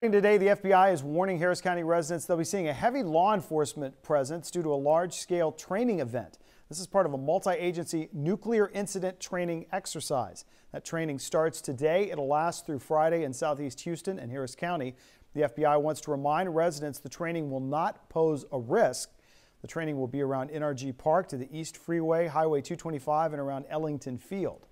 Today, the FBI is warning Harris County residents they'll be seeing a heavy law enforcement presence due to a large-scale training event. This is part of a multi-agency nuclear incident training exercise. That training starts today. It'll last through Friday in southeast Houston and Harris County. The FBI wants to remind residents the training will not pose a risk. The training will be around NRG Park to the East Freeway, Highway 225, and around Ellington Field.